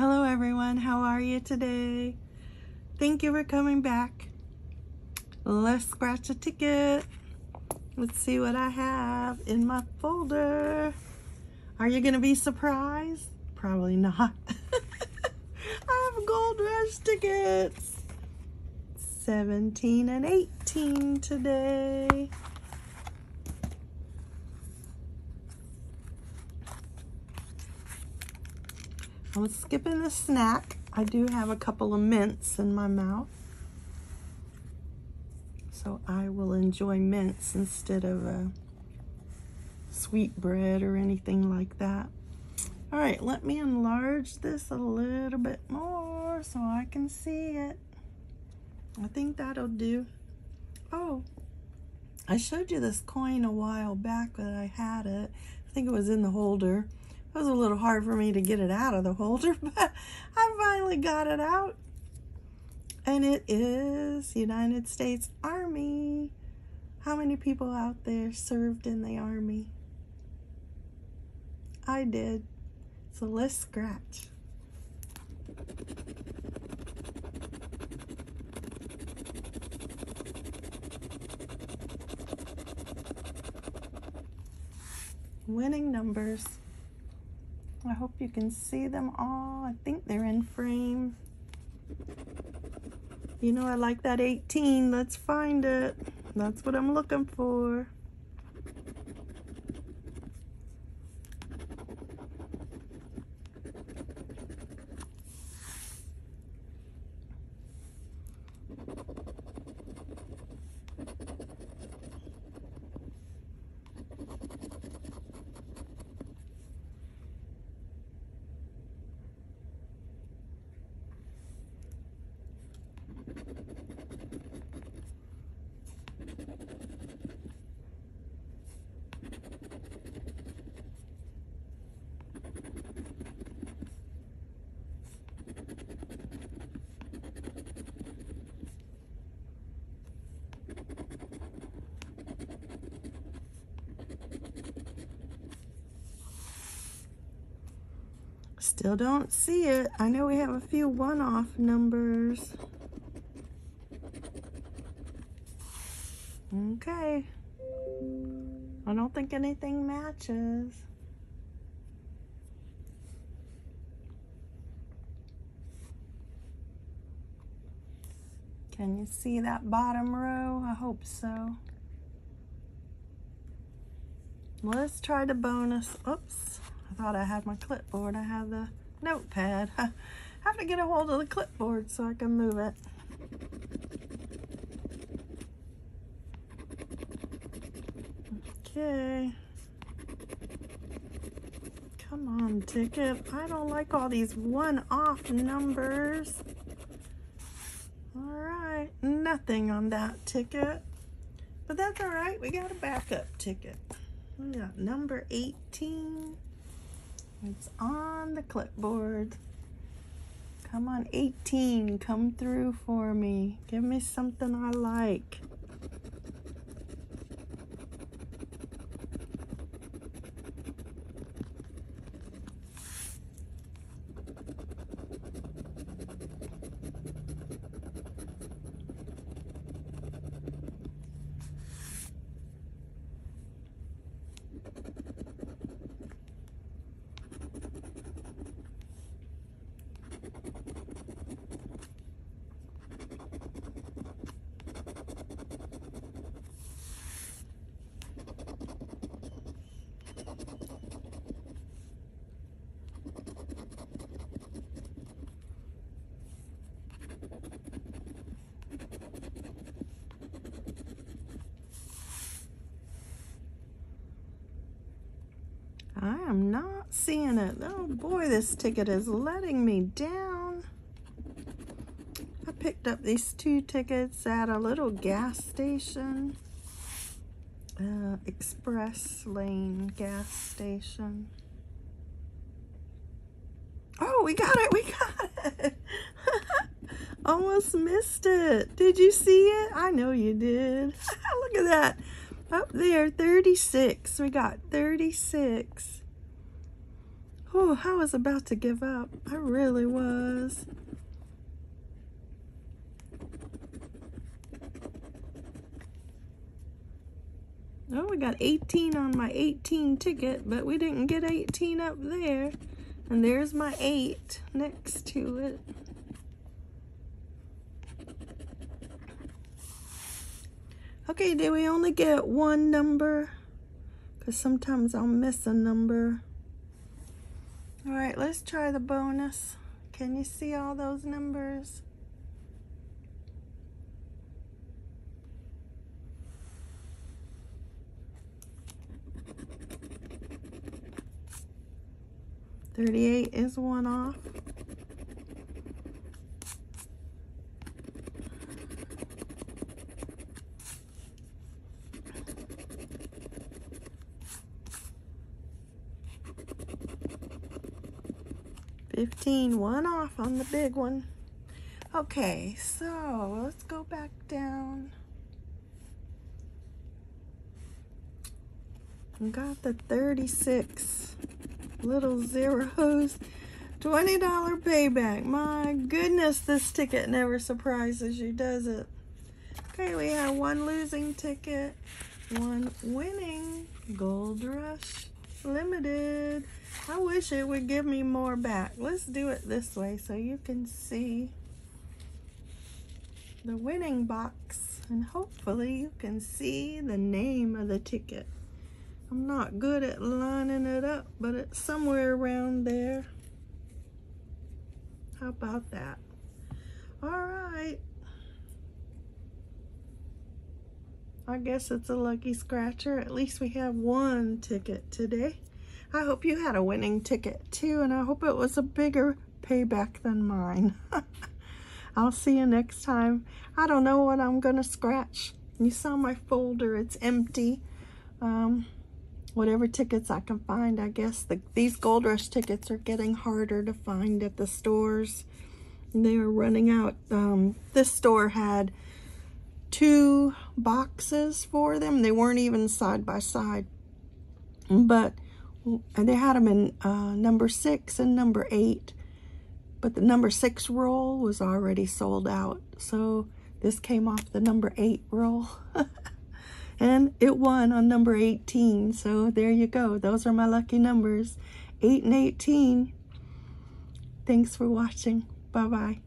Hello everyone, how are you today? Thank you for coming back. Let's scratch a ticket. Let's see what I have in my folder. Are you gonna be surprised? Probably not. I have gold rush tickets. 17 and 18 today. I'm skipping the snack. I do have a couple of mints in my mouth. So I will enjoy mints instead of a sweet bread or anything like that. All right, let me enlarge this a little bit more so I can see it. I think that'll do. Oh, I showed you this coin a while back that I had it. I think it was in the holder. It was a little hard for me to get it out of the holder, but I finally got it out. And it is United States Army. How many people out there served in the Army? I did. So let's scratch. Winning numbers. I hope you can see them all. I think they're in frame. You know, I like that 18. Let's find it. That's what I'm looking for. Still don't see it. I know we have a few one-off numbers. Okay. I don't think anything matches. Can you see that bottom row? I hope so. Let's try the bonus. Oops. I thought I had my clipboard. I have the notepad. I have to get a hold of the clipboard so I can move it. Okay. Come on, ticket. I don't like all these one-off numbers. All right, nothing on that ticket. But that's all right, we got a backup ticket. We got number 18. It's on the clipboard. Come on, 18, come through for me. Give me something I like. I am not seeing it. Oh boy, this ticket is letting me down. I picked up these two tickets at a little gas station. Uh, Express Lane gas station. Oh, we got it, we got it. Almost missed it. Did you see it? I know you did. Look at that. Up there, 36. We got 36. Oh, I was about to give up. I really was. Oh, we got 18 on my 18 ticket, but we didn't get 18 up there. And there's my 8 next to it. Okay, do we only get one number? Because sometimes I'll miss a number. All right, let's try the bonus. Can you see all those numbers? Thirty-eight is one off. 15, one off on the big one. Okay, so let's go back down. Got the 36 little zeros. $20 payback. My goodness, this ticket never surprises you, does it? Okay, we have one losing ticket, one winning Gold Rush Limited. I wish it would give me more back. Let's do it this way so you can see the winning box and hopefully you can see the name of the ticket. I'm not good at lining it up, but it's somewhere around there. How about that? All right. I guess it's a lucky scratcher. At least we have one ticket today. I hope you had a winning ticket too, and I hope it was a bigger payback than mine. I'll see you next time. I don't know what I'm going to scratch. You saw my folder. It's empty. Um, whatever tickets I can find, I guess. The, these Gold Rush tickets are getting harder to find at the stores. They are running out. Um, this store had two boxes for them. They weren't even side by side. But they had them in uh, number six and number eight, but the number six roll was already sold out. So this came off the number eight roll. and it won on number 18. So there you go. Those are my lucky numbers, 8 and 18. Thanks for watching. Bye-bye.